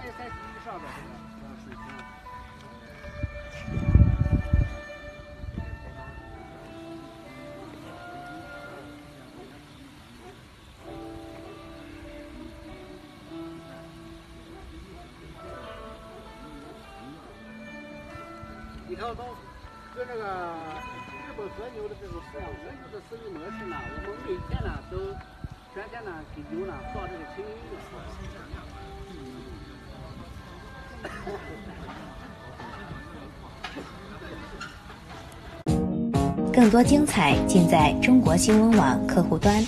三三十以上的这个。一条龙跟这个日本和牛的这种饲养和牛的饲育模式呢，我们每天呢都全天呢给牛呢放这个清更多精彩尽在中国新闻网客户端。